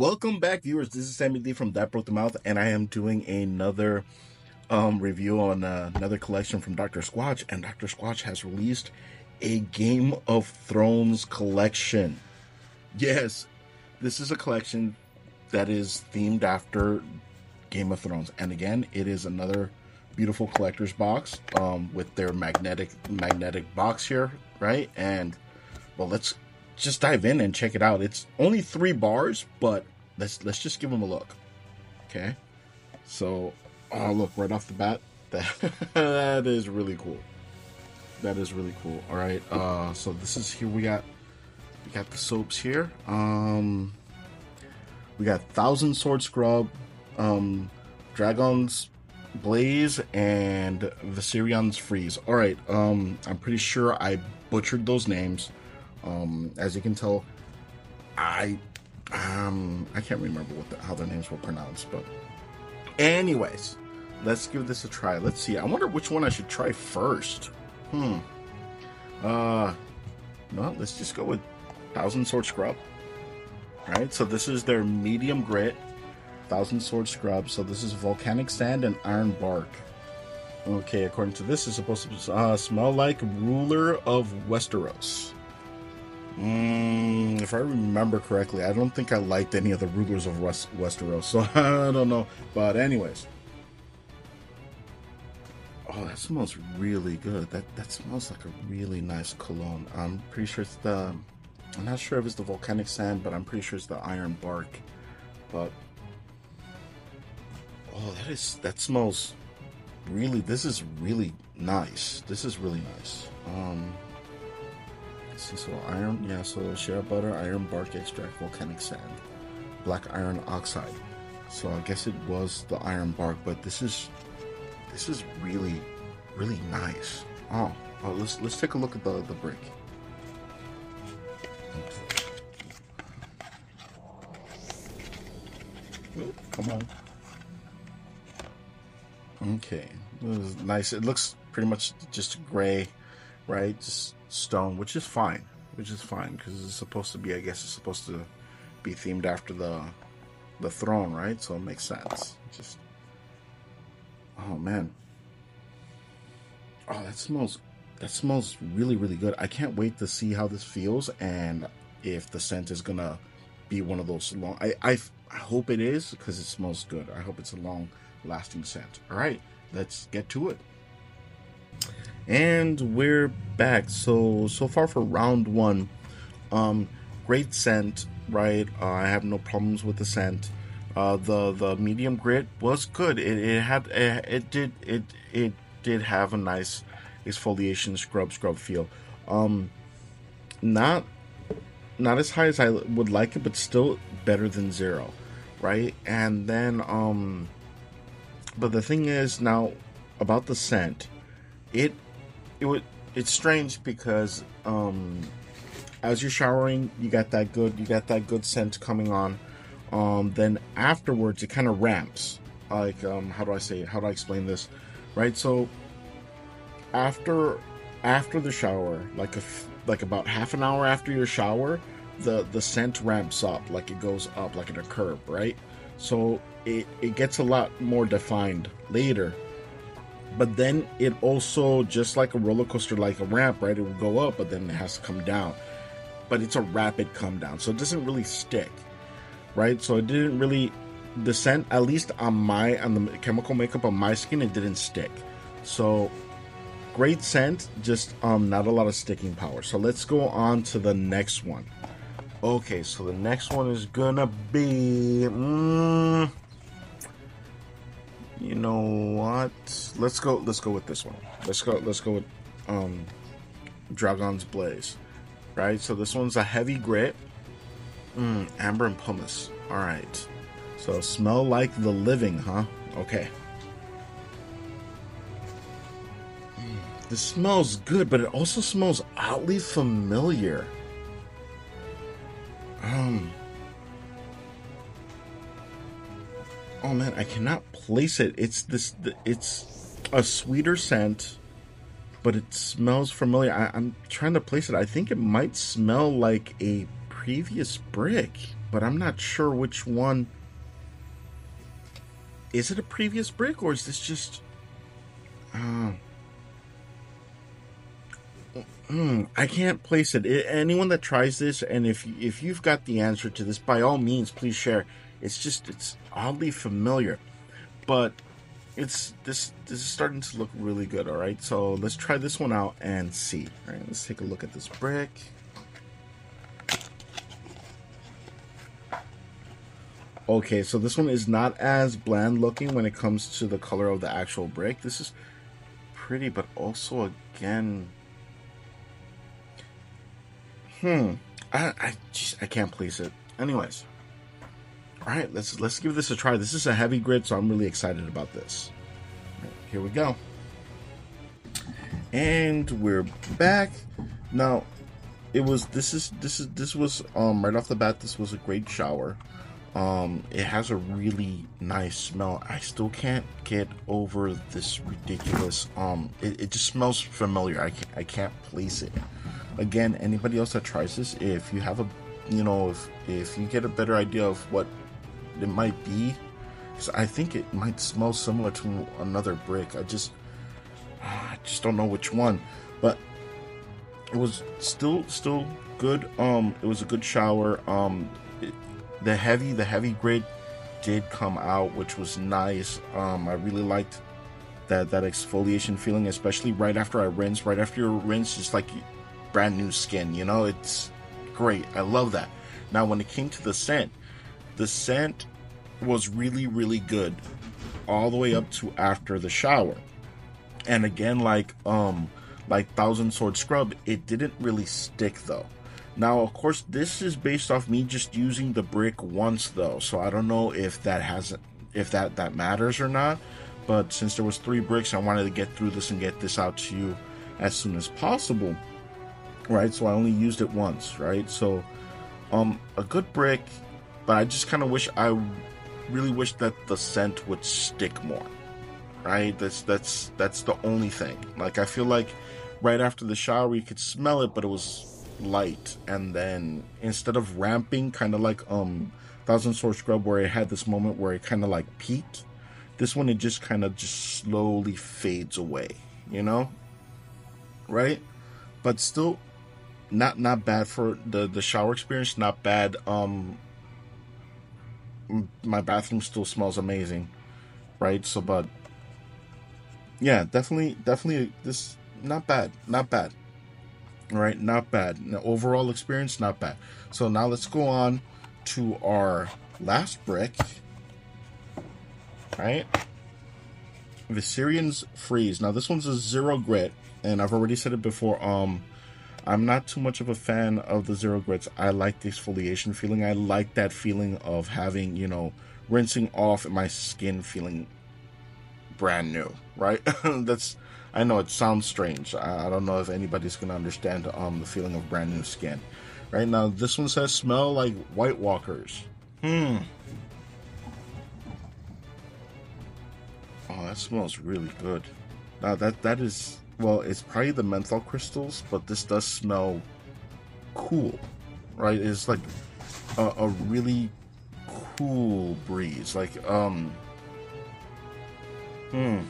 Welcome back, viewers. This is Sammy D from That Broke the Mouth, and I am doing another um, review on uh, another collection from Dr. Squatch. And Dr. Squatch has released a Game of Thrones collection. Yes, this is a collection that is themed after Game of Thrones. And again, it is another beautiful collector's box um, with their magnetic magnetic box here, right? And well, let's just dive in and check it out. It's only three bars, but let's let's just give them a look. Okay, so oh look right off the bat, that that is really cool. That is really cool. All right, uh, so this is here we got we got the soaps here. Um, we got Thousand Sword Scrub, um, Dragons Blaze, and Viserion's Freeze. All right, um, I'm pretty sure I butchered those names. Um, as you can tell, I um I can't remember what the, how their names were pronounced, but anyways, let's give this a try. Let's see. I wonder which one I should try first. Hmm. Uh, no, let's just go with Thousand Sword Scrub. All right, so this is their medium grit Thousand Sword Scrub. So this is volcanic sand and iron bark. Okay, according to this, it's supposed to uh, smell like ruler of Westeros. Mm, if I remember correctly, I don't think I liked any of the rulers of West Westeros, so I don't know. But anyways, oh, that smells really good. That that smells like a really nice cologne. I'm pretty sure it's the. I'm not sure if it's the volcanic sand, but I'm pretty sure it's the iron bark. But oh, that is that smells really. This is really nice. This is really nice. Um, see, so iron, yeah, so shea butter, iron bark extract, volcanic sand, black iron oxide. So I guess it was the iron bark, but this is this is really really nice. Oh, oh let's let's take a look at the the brick. come on. Okay, nice. It looks pretty much just gray, right? Just stone, which is fine, which is fine because it's supposed to be. I guess it's supposed to be themed after the the throne, right? So it makes sense. Just oh man, oh that smells that smells really really good. I can't wait to see how this feels and if the scent is gonna be one of those long. I I, I hope it is because it smells good. I hope it's a long lasting scent. All right, let's get to it. And we're back. So so far for round one, um, great scent, right? Uh, I have no problems with the scent. Uh, the the medium grit was good. It, it had it, it did it it did have a nice exfoliation scrub scrub feel. Um, not not as high as I would like it, but still better than zero, right? And then um, but the thing is now about the scent, it it would it's strange because um as you're showering you got that good you got that good scent coming on. Um then afterwards it kind of ramps. Like um how do i say it? how do i explain this? Right so after after the shower like a like about half an hour after your shower the the scent ramps up like it goes up like in a curve right? So it, it gets a lot more defined later but then it also just like a roller coaster like a ramp right it will go up but then it has to come down. But it's a rapid come down so it doesn't really stick right? So it didn't really the scent at least on my on the chemical makeup on my skin it didn't stick. So great scent just um not a lot of sticking power. So let's go on to the next one. Okay so the next one is gonna be mm, you know what? Let's go. Let's go with this one. Let's go. Let's go with um, Dragon's Blaze. Right. So this one's a heavy grit. Mm, amber and pumice. All right. So smell like the living, huh? Okay. Mm, this smells good, but it also smells oddly familiar. Um. Oh man, I cannot place it. It's this. It's a sweeter scent, but it smells familiar. I, am trying to place it. I think it might smell like a previous brick, but I'm not sure which one. Is it a previous brick or is this just? Uh, mm, I can't place it. Anyone that tries this, and if if you've got the answer to this, by all means, please share. It's just it's oddly familiar, but it's this this is starting to look really good. All right, so let's try this one out and see. All right, let's take a look at this brick. Okay, so this one is not as bland looking when it comes to the color of the actual brick. This is pretty, but also again, hmm, I I just I can't place it. Anyways, all right, let's let's give this a try. This is a heavy grit, so I'm really excited about this. Right, here we go, and we're back now. It was this is this is this was um right off the bat. This was a great shower. Um, it has a really nice smell. I still can't get over this ridiculous. Um, it, it just smells familiar. I can't, I can't place it. Again, anybody else that tries this, if you have a, you know, if if you get a better idea of what it might be, because I think it might smell similar to another brick. I just, I just don't know which one, but it was still still good. Um, it was a good shower. Um, the heavy the heavy grit did come out which was nice um i really liked that that exfoliation feeling especially right after i rinse right after your rinse it's like brand new skin you know it's great i love that now when it came to the scent the scent was really really good all the way up to after the shower and again like um like thousand sword scrub it didn't really stick though now, of course, this is based off me just using the brick once, though, so I don't know if that hasn't if that that matters or not. But since there was three bricks, I wanted to get through this and get this out to you as soon as possible, right? So I only used it once, right? So, um, a good brick, but I just kind of wish I really wish that the scent would stick more, right? That's that's that's the only thing. Like I feel like right after the shower, you could smell it, but it was light and then instead of ramping kind of like um thousand sword scrub where it had this moment where it kind of like peaked this one it just kind of just slowly fades away you know right but still not not bad for the the shower experience not bad um my bathroom still smells amazing right so but yeah definitely definitely this not bad not bad right? not bad. overall experience, not bad. So now let's go on to our last brick. Right. Viserion's Freeze. Now this one's a zero grit, and I've already said it before. Um, I'm not too much of a fan of the zero grits. I like the exfoliation feeling. I like that feeling of having, you know, rinsing off and my skin feeling brand new, right? That's I know it sounds strange. I, I don't know if anybody's gonna understand um the feeling of brand new skin. Right now, this one says smell like White Walkers. Hmm. Oh, that smells really good. Now that that is well, it's probably the menthol crystals, but this does smell cool, right? It's like a, a really cool breeze. Like um. Hmm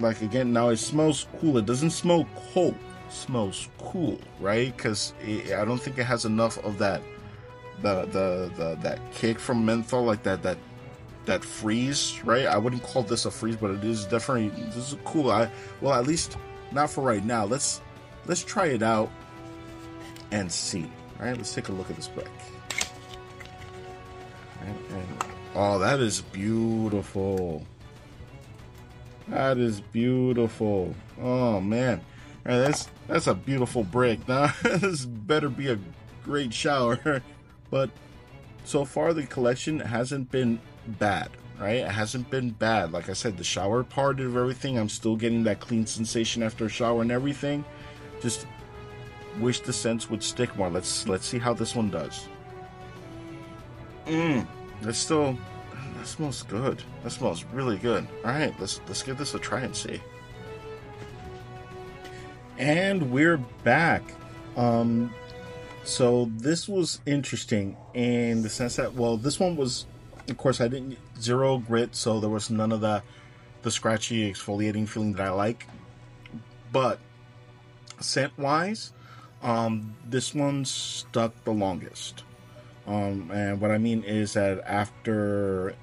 like again now it smells cool it doesn't smell cold it smells cool right because i don't think it has enough of that the, the the that kick from menthol like that that that freeze right? I wouldn't call this a freeze but it is definitely this is cool. I well at least not for right now. Let's let's try it out and see all right? Let's take a look at this brick. Oh that is beautiful. That is beautiful. Oh man, right, that's that's a beautiful brick. Now this better be a great shower. but so far the collection hasn't been bad, right? It hasn't been bad. Like I said, the shower part of everything, I'm still getting that clean sensation after a shower and everything. Just wish the scents would stick more. Let's let's see how this one does. Mmm. It's still that smells good. That smells really good. All right, let's let's give this a try and see. And we're back. Um, So this was interesting in the sense that, well, this one was, of course, I didn't zero grit, so there was none of the the scratchy exfoliating feeling that I like. But scent wise, um, this one stuck the longest. Um, and what I mean is that after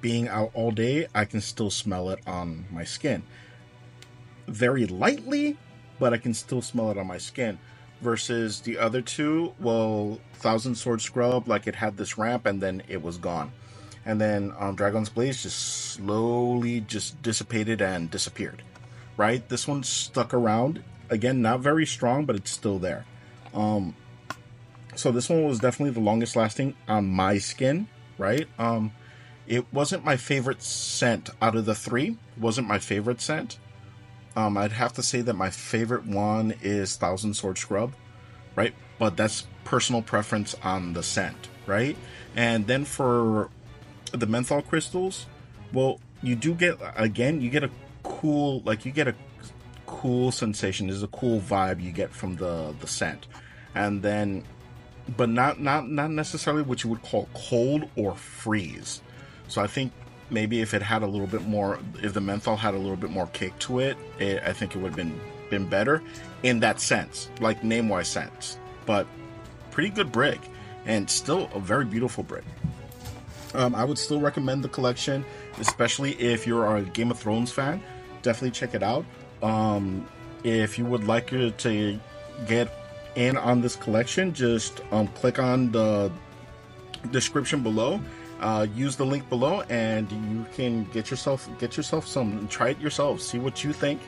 being out all day, I can still smell it on my skin. Very lightly, but I can still smell it on my skin. Versus the other two, well, Thousand Sword Scrub, like it had this ramp and then it was gone. And then um, Dragon's Blaze just slowly just dissipated and disappeared. Right? This one stuck around. Again, not very strong, but it's still there. Um, so this one was definitely the longest lasting on my skin, right? Um, it wasn't my favorite scent out of the three. Wasn't my favorite scent. Um, I'd have to say that my favorite one is Thousand Sword Scrub, right? But that's personal preference on the scent, right? And then for the menthol crystals, well, you do get again, you get a cool, like you get a cool sensation. There's a cool vibe you get from the the scent, and then, but not not not necessarily what you would call cold or freeze. So I think maybe if it had a little bit more, if the menthol had a little bit more kick to it, it I think it would have been been better in that sense, like name wise sense. But pretty good brick, and still a very beautiful brick. Um, I would still recommend the collection, especially if you're a Game of Thrones fan. Definitely check it out. Um, if you would like to get in on this collection, just um, click on the description below uh, use the link below and you can get yourself get yourself some. Try it yourself. See what you think.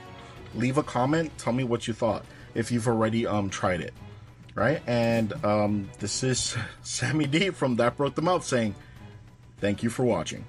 Leave a comment. Tell me what you thought if you've already um tried it. Right? And um this is sammy d from that broke the mouth saying thank you for watching